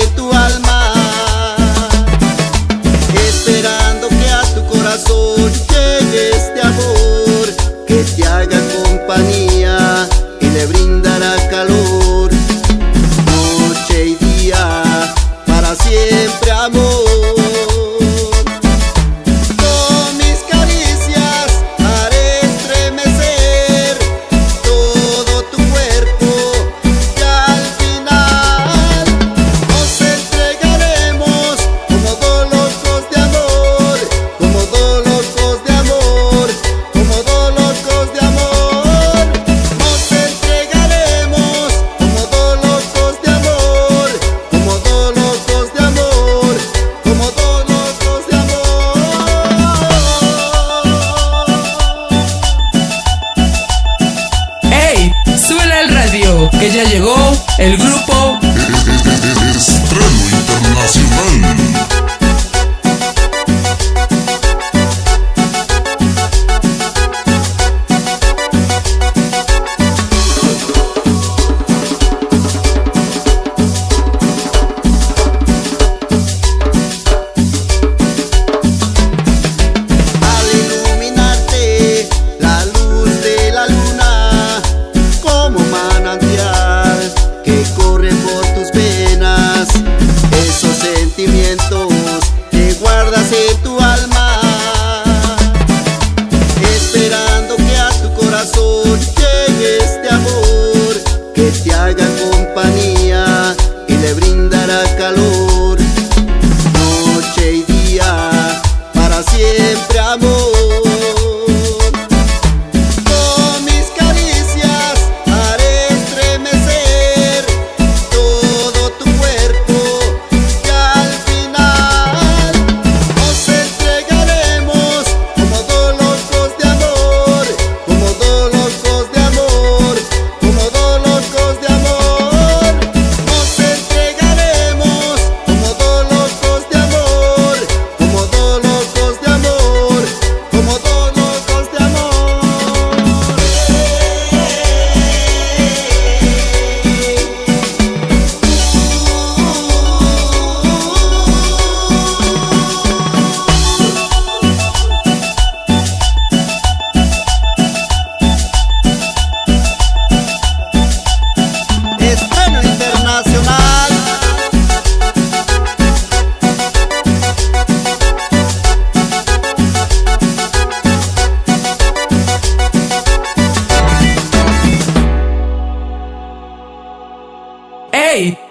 guardas que ya llegó el grupo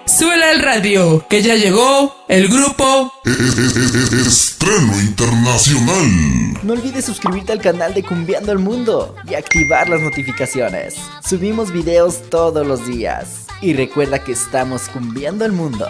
Suena el radio, que ya llegó el grupo Estreno Internacional. No olvides suscribirte al canal de Cumbiando el Mundo y activar las notificaciones. Subimos videos todos los días. Y recuerda que estamos cumbiando el mundo.